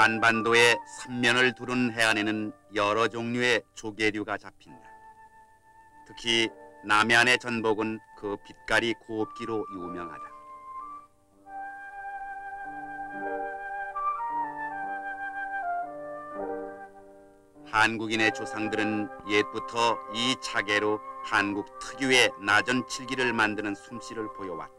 한반도의 삼면을 두른 해안에는 여러 종류의 조개류가 잡힌다. 특히 남해안의 전복은 그 빛깔이 곱기로 유명하다. 한국인의 조상들은 옛부터 이 차계로 한국 특유의 나전 칠기를 만드는 솜씨를 보여왔다.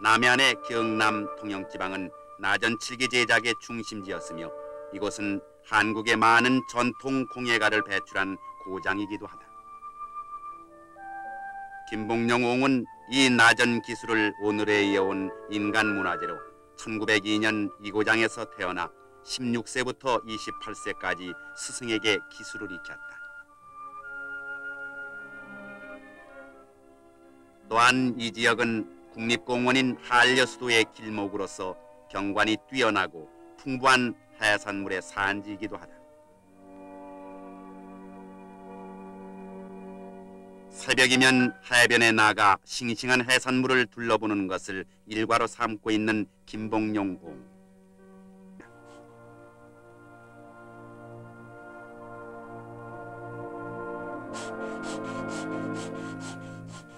남해안의 경남 통영지방은 나전 칠기 제작의 중심지였으며 이곳은 한국의 많은 전통 공예가를 배출한 고장이기도 하다. 김봉룡 옹은 이 나전 기술을 오늘에 이어온 인간 문화재로 1902년 이고장에서 태어나 16세부터 28세까지 스승에게 기술을 익혔다. 또한 이 지역은 국립공원인 한려수도의 길목으로서 경관이 뛰어나고 풍부한 해산물의 산지이기도 하다. 새벽이면 해변에 나가 싱싱한 해산물을 둘러보는 것을 일과로 삼고 있는 김봉용 옹.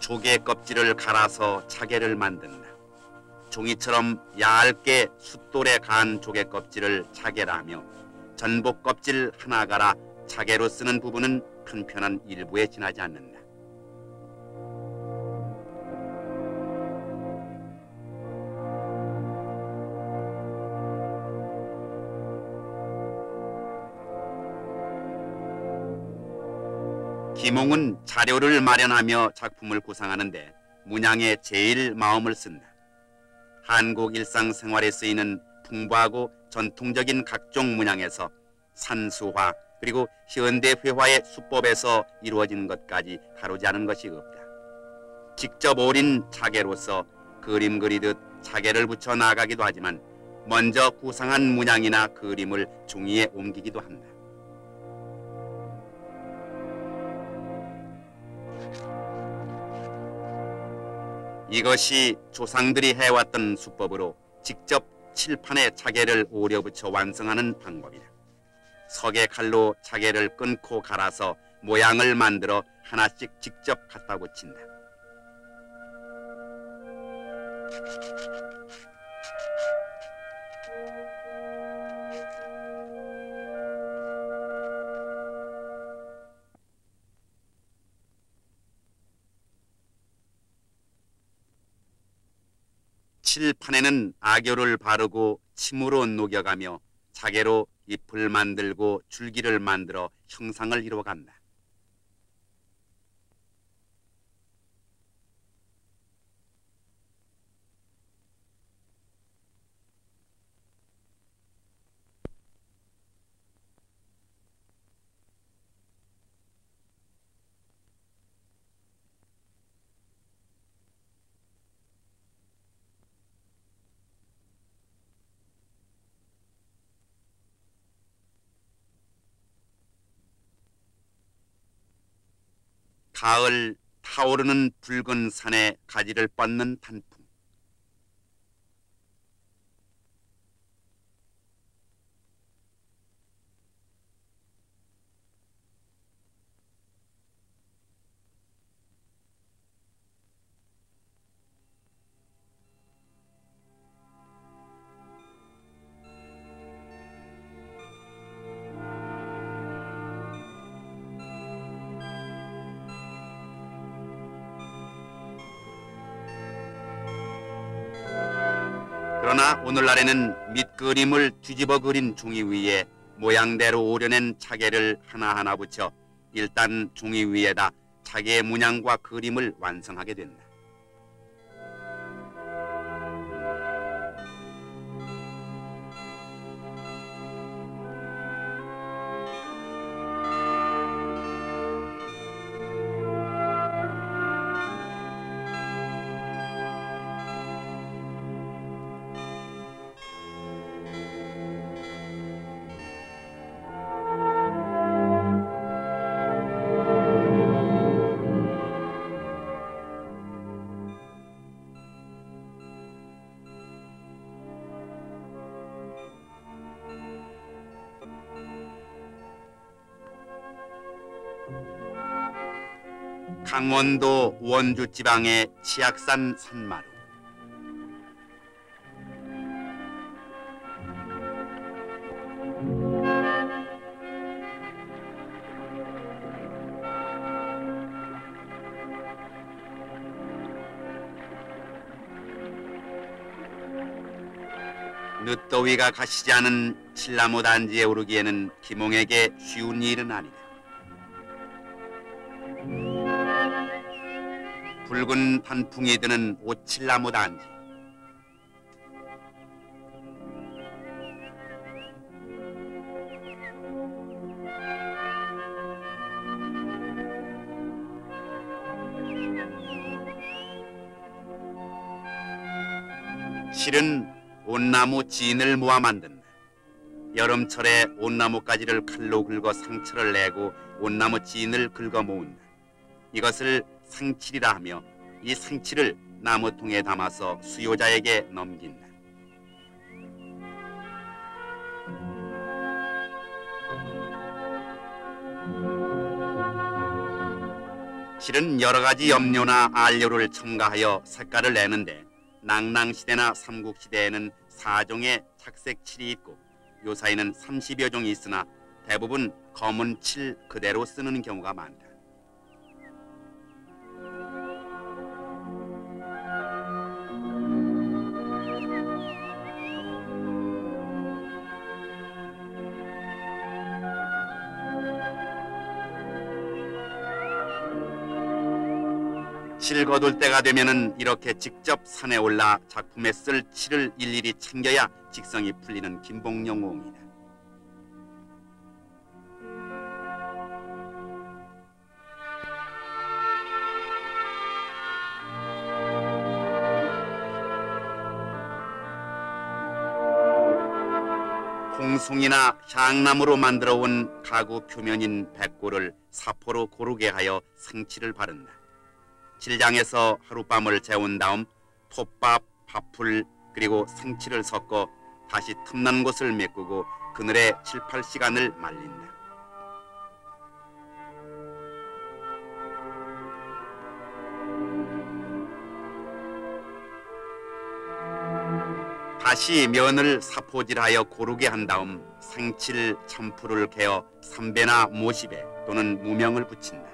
조개 껍질을 갈아서 차게를 만든다. 종이처럼 얇게 숫돌에 간 조개 껍질을 차게라며 전복 껍질 하나 갈아 차게로 쓰는 부분은 편편한 일부에 지나지 않는다. 김홍은 자료를 마련하며 작품을 구상하는데 문양에 제일 마음을 쓴다. 한국 일상생활에 쓰이는 풍부하고 전통적인 각종 문양에서 산수화 그리고 현대 회화의 수법에서 이루어진 것까지 다루지 않은 것이 없다. 직접 오린 차계로서 그림 그리듯 차계를 붙여 나가기도 하지만 먼저 구상한 문양이나 그림을 종이에 옮기기도 한다. 이것이 조상들이 해왔던 수법으로 직접 칠판에 차계를 오려붙여 완성하는 방법이다. 석의 칼로 차계를 끊고 갈아서 모양을 만들어 하나씩 직접 갖다 붙인다. 칠판에는 악교를 바르고 침으로 녹여가며 자개로 잎을 만들고 줄기를 만들어 형상을 이루어간다. 가을 타오르는 붉은 산에 가지를 뻗는 단풍. 그러나 오늘날에는 밑그림을 뒤집어 그린 종이 위에 모양대로 오려낸 차계를 하나하나 붙여 일단 종이 위에다 차계의 문양과 그림을 완성하게 된다. 강원도 원주 지방의 치악산 산마루. 늦더위가 가시지 않은 칠나무 단지에 오르기에는 김홍에게 쉬운 일은 아니다. 붉은 단풍이 드는 오칠나무 단지. 실은 온나무 진을 모아 만든다. 여름철에 온나무 가지를 칼로 긁어 상처를 내고 온나무 진을 긁어 모은다. 이것을 상칠이라 하며 이 상칠을 나무통에 담아서 수요자에게 넘긴다. 실은 여러 가지 염료나 안료를 첨가하여 색깔을 내는데 낭낭시대나 삼국시대에는 4종의 착색칠이 있고 요사이는 30여 종이 있으나 대부분 검은 칠 그대로 쓰는 경우가 많다. 실 거둘 때가 되면은 이렇게 직접 산에 올라 작품에 쓸 칠을 일일이 챙겨야 직성이 풀리는 김봉용 옹이다. 홍송이나 향나무로 만들어 온 가구 표면인 백골을 사포로 고르게 하여 생칠을 바른다. 질장에서 하룻밤을 재운 다음 톱밥, 밥풀 그리고 생치를 섞어 다시 틈난 곳을 메꾸고 그늘에 7, 8시간을 말린다. 다시 면을 사포질하여 고르게 한 다음 생칠 참풀을 개어 삼배나 모십에 또는 무명을 붙인다.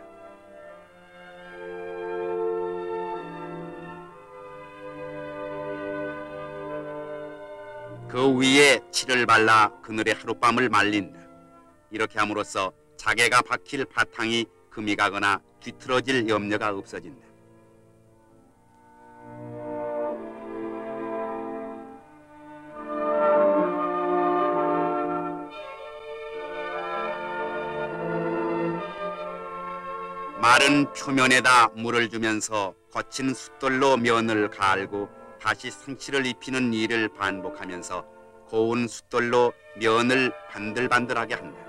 그 위에 칠을 발라 그늘에 하룻밤을 말린다. 이렇게 함으로써 자개가 박힐 바탕이 금이 가거나 뒤틀어질 염려가 없어진다. 마른 표면에다 물을 주면서 거친 숫돌로 면을 갈고 다시 상치를 입히는 일을 반복하면서 고운 숫돌로 면을 반들반들하게 한다.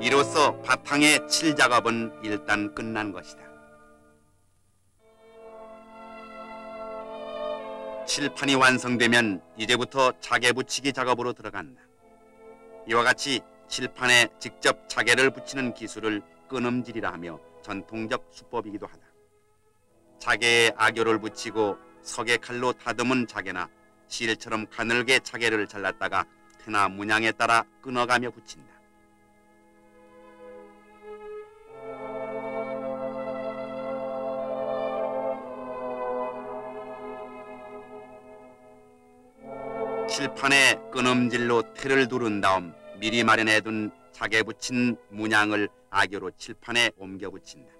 이로써 바탕의 칠 작업은 일단 끝난 것이다. 칠판이 완성되면 이제부터 자개 붙이기 작업으로 들어간다. 이와 같이 칠판에 직접 자개를 붙이는 기술을 끊음질이라 하며 전통적 수법이기도 하다. 자개에 악교를 붙이고 석의 칼로 다듬은 자개나 실처럼 가늘게 자개를 잘랐다가 테나 문양에 따라 끊어가며 붙인다. 칠판에 끊음질로 틀을 두른 다음 미리 마련해둔 자개 붙인 문양을 악교로 칠판에 옮겨 붙인다.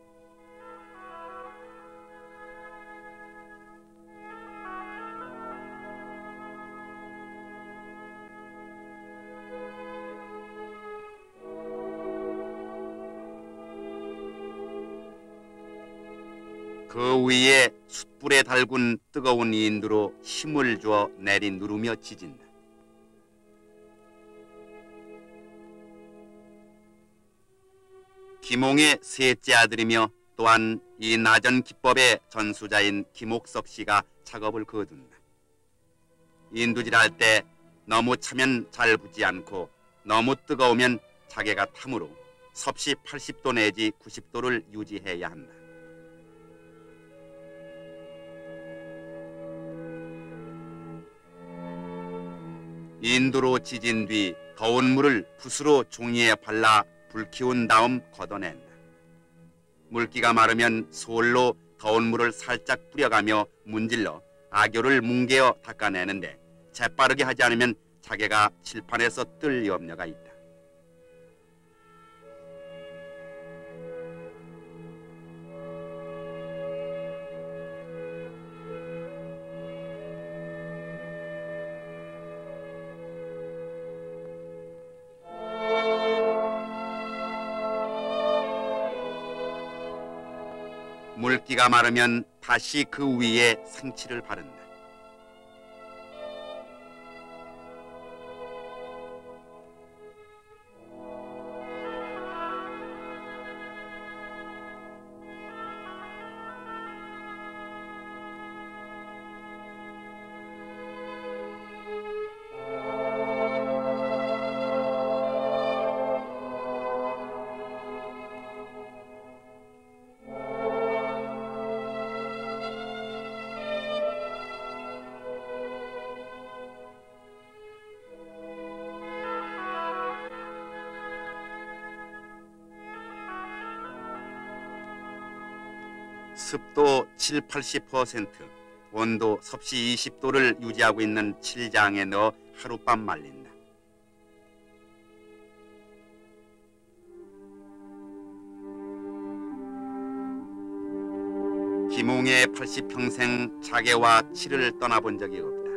그 위에 숯불에 달군 뜨거운 인두로 힘을 주어 내리 누르며 지진다. 김홍의 셋째 아들이며 또한 이 나전 기법의 전수자인 김옥섭 씨가 작업을 거둔다. 인두질할 때 너무 차면 잘 붙지 않고 너무 뜨거우면 자개가 타므로 섭씨 80도 내지 90도를 유지해야 한다. 인두로 지진 뒤 더운 물을 붓으로 종이에 발라 불 키운 다음 걷어낸다. 물기가 마르면 솔로 더운 물을 살짝 뿌려가며 문질러 악교를 뭉개어 닦아내는데 재빠르게 하지 않으면 자개가 칠판에서 뜰 염려가 있다. 물기가 마르면 다시 그 위에 상치를 바른다. 습도 7, 80%, 온도 섭씨 20도를 유지하고 있는 칠장에 넣어 하룻밤 말린다. 김웅의 80평생 자개와 칠을 떠나본 적이 없다.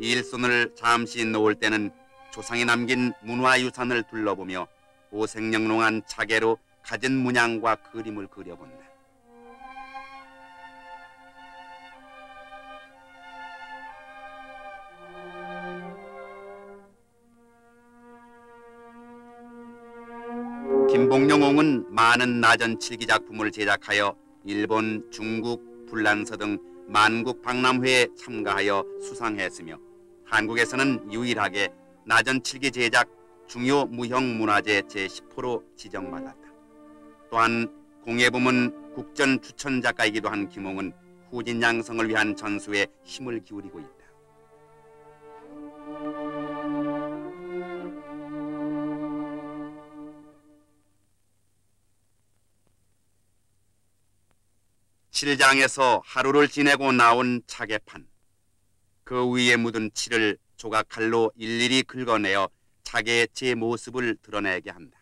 이 일손을 잠시 놓을 때는 조상이 남긴 문화유산을 둘러보며 오색영롱한 자개로 가진 문양과 그림을 그려본다. 많은 나전 칠기 작품을 제작하여 일본, 중국, 불란서 등 만국 박람회에 참가하여 수상했으며 한국에서는 유일하게 나전 칠기 제작 중요 무형 문화재 제10호로 지정받았다. 또한 공예부문 국전 추천 작가이기도 한 김홍은 후진 양성을 위한 전수에 힘을 기울이고 있다. 칠장에서 하루를 지내고 나온 차계판. 그 위에 묻은 칠을 조각칼로 일일이 긁어내어 차계의 제 모습을 드러내게 한다.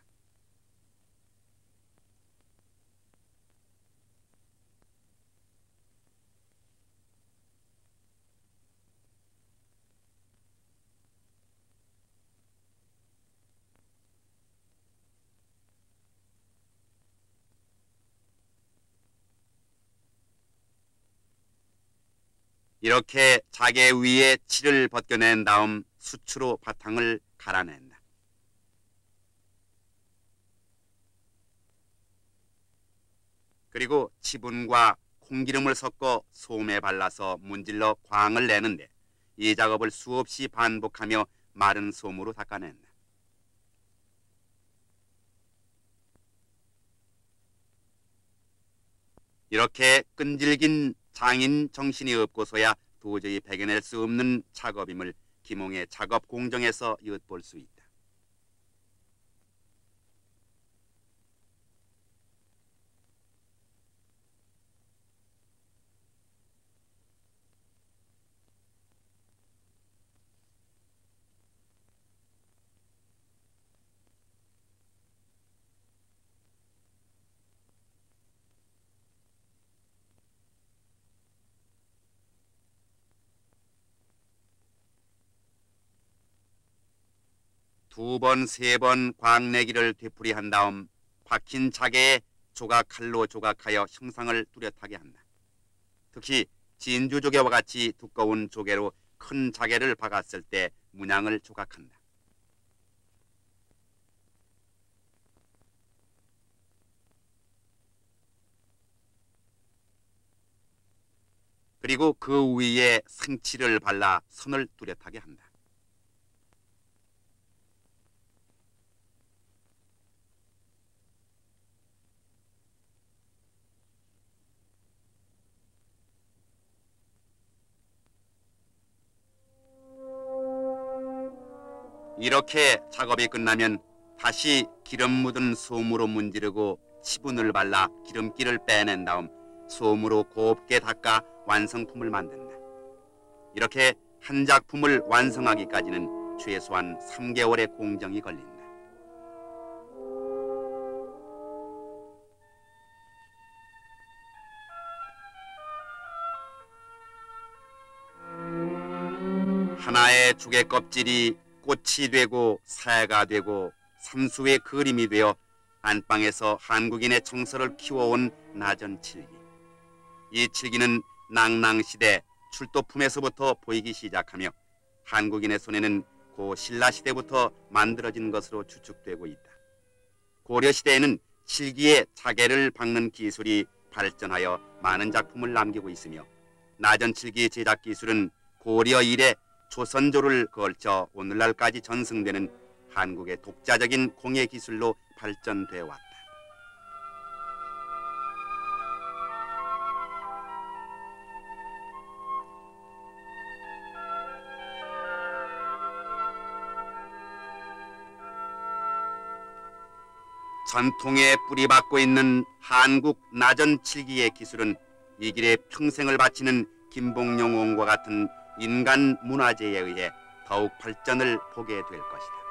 이렇게 자개 위에 칠을 벗겨낸 다음 수추로 바탕을 갈아낸다. 그리고 치분과 콩기름을 섞어 솜에 발라서 문질러 광을 내는데 이 작업을 수없이 반복하며 마른 솜으로 닦아낸다. 이렇게 끈질긴 장인 정신이 없고서야 도저히 배겨낼 수 없는 작업임을 김홍의 작업 공정에서 엿볼 수 있다. 두 번, 세 번 광내기를 되풀이한 다음 박힌 자개 조각 칼로 조각하여 형상을 뚜렷하게 한다. 특히 진주 조개와 같이 두꺼운 조개로 큰 자개를 박았을 때 문양을 조각한다. 그리고 그 위에 생치를 발라 선을 뚜렷하게 한다. 이렇게 작업이 끝나면 다시 기름 묻은 솜으로 문지르고 치분을 발라 기름기를 빼낸 다음 솜으로 곱게 닦아 완성품을 만든다. 이렇게 한 작품을 완성하기까지는 최소한 3개월의 공정이 걸린다. 하나의 죽의 껍질이 꽃이 되고 새가 되고 삼수의 그림이 되어 안방에서 한국인의 청서를 키워온 나전 칠기. 이 칠기는 낭낭시대 출도품에서부터 보이기 시작하며 한국인의 손에는 고 신라시대부터 만들어진 것으로 추측되고 있다. 고려시대에는 칠기의 자개를 박는 기술이 발전하여 많은 작품을 남기고 있으며 나전칠기 제작 기술은 고려 이래 조선조를 걸쳐 오늘날까지 전승되는 한국의 독자적인 공예 기술로 발전돼 왔다. 전통에 뿌리박고 있는 한국 나전 칠기의 기술은 이 길에 평생을 바치는 김봉용 원과 같은 인간 문화재에 의해 더욱 발전을 보게 될 것이다.